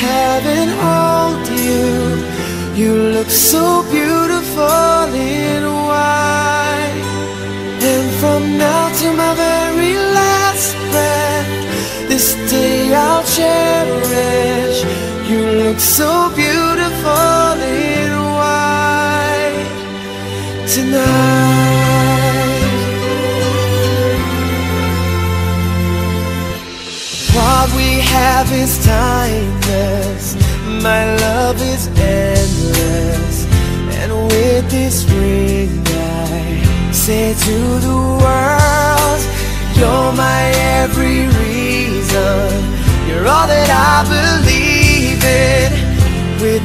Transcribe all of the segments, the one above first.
Have hold you. You look so beautiful in white. And from now to my very last breath, this day I'll cherish. You look so beautiful in white tonight. Have is timeless. My love is endless. And with this ring, I say to the world, You're my every reason. You're all that I believe in. With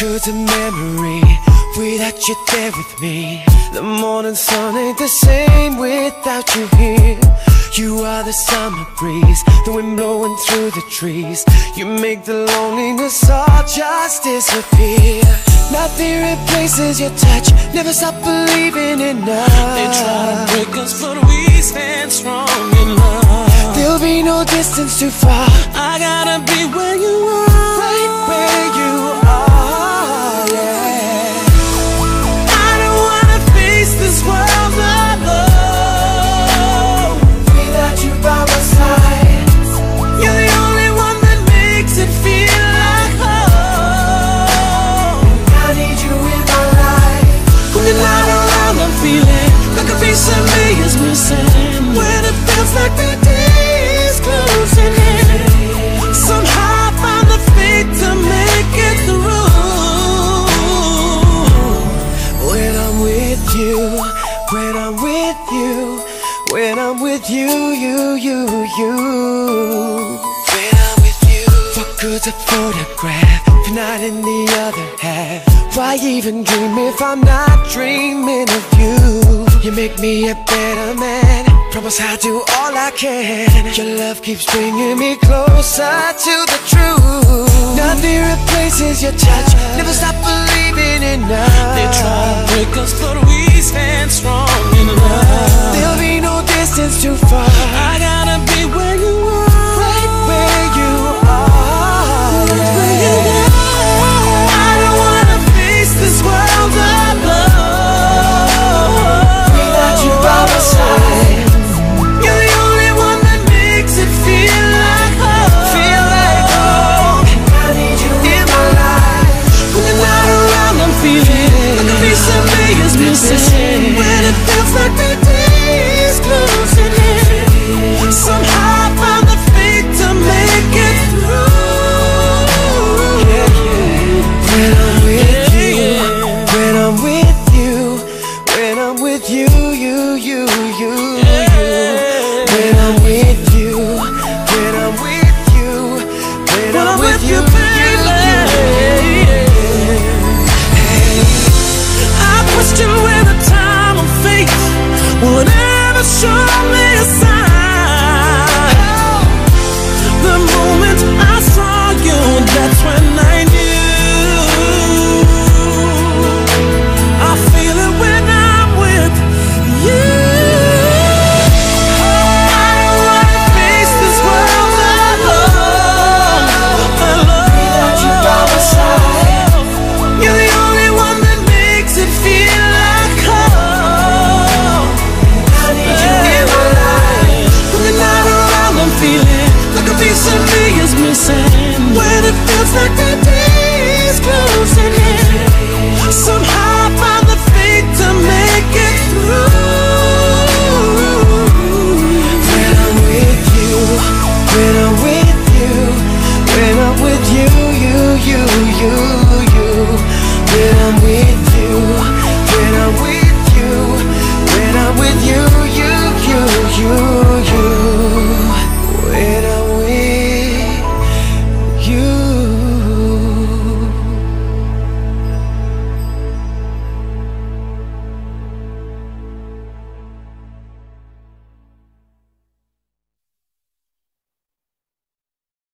A memory without you there with me? The morning sun ain't the same without you here. You are the summer breeze, the wind blowing through the trees. You make the loneliness all just disappear. Nothing replaces your touch, never stop believing in love. They try to break us, but we stand strong in love. There'll be no distance too far. I gotta be where you are. Good's a photograph if you're not in the other half? Why even dream if I'm not dreaming of you? You make me a better man. Promise I'll do all I can. Your love keeps bringing me closer to the truth. Nothing replaces your touch. Never stop believing in love. They try to break us, but we stand strong in love. There'll be no distance too far. I got is missing when it feels like the day is close.